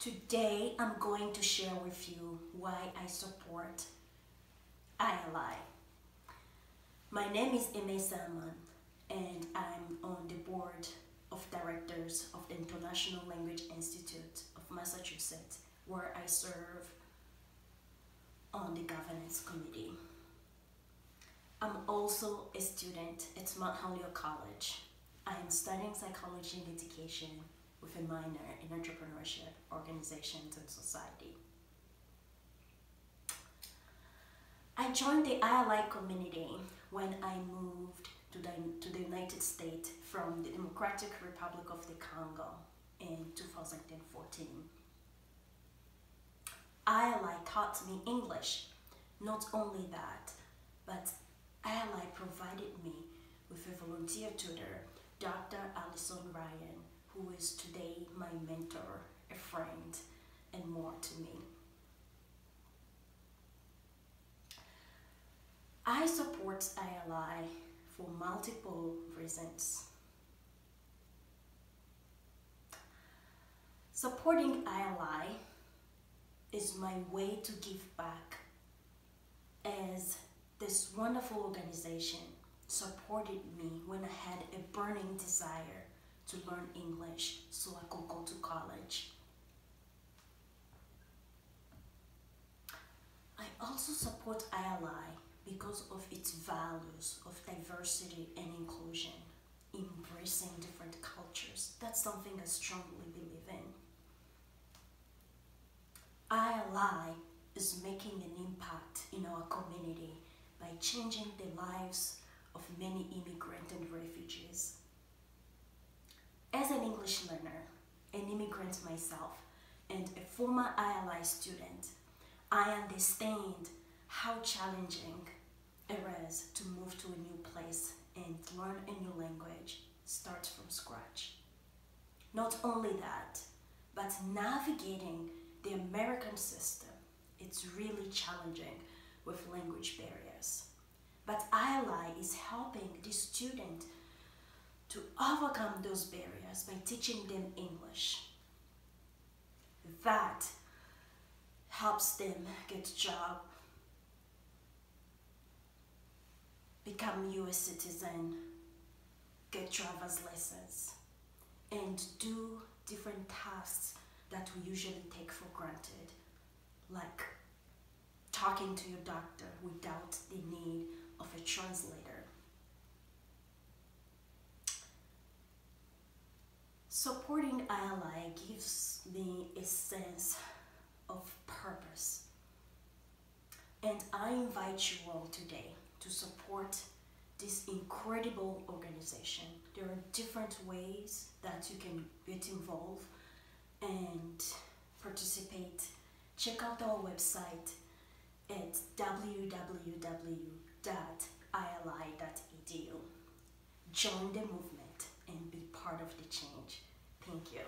Today I'm going to share with you why I support ILI. My name is Aimee Salmon and I'm on the board of directors of the International Language Institute of Massachusetts where I serve on the governance committee. I'm also a student at Mount Holyoke College. I am studying psychology and education with a minor in entrepreneurship, organizations, and society. I joined the ILI community when I moved to the, to the United States from the Democratic Republic of the Congo in 2014. ILI taught me English. Not only that, but ILI provided me with a volunteer tutor, Dr. Alison Ryan, who is today my mentor, a friend, and more to me. I support ILI for multiple reasons. Supporting ILI is my way to give back as this wonderful organization supported me when I had a burning desire to learn English so I could go to college. I also support ILI because of its values of diversity and inclusion, embracing different cultures. That's something I strongly believe in. ILI is making an impact in our community by changing the lives of many immigrants and refugees. As an English learner, an immigrant myself, and a former ILI student, I understand how challenging it is to move to a new place and learn a new language, start from scratch. Not only that, but navigating the American system, it's really challenging with language barriers. But ILI is helping the student to overcome those barriers by teaching them English. That helps them get a job, become US citizen, get driver's license, and do different tasks that we usually take for granted, like talking to your doctor without the need of a translator. Supporting ILI gives me a sense of purpose. And I invite you all today to support this incredible organization. There are different ways that you can get involved and participate. Check out our website at www.ili.edu. Join the movement and be part of the change. Thank you.